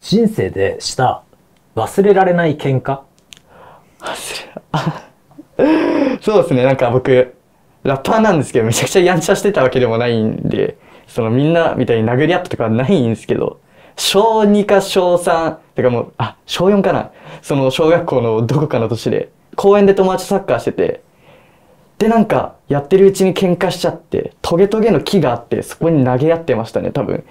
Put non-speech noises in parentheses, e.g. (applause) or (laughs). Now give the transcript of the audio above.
人生でした忘れられない喧嘩 (laughs) そうですね、なんか僕、ラッパーなんですけど、めちゃくちゃやんちゃしてたわけでもないんで、そのみんなみたいに殴り合ったとかはないんですけど、小2か小3、てかもう、あ、小4かな。その小学校のどこかの年で、公園で友達サッカーしてて、でなんか、やってるうちに喧嘩しちゃって、トゲトゲの木があって、そこに投げ合ってましたね、多分。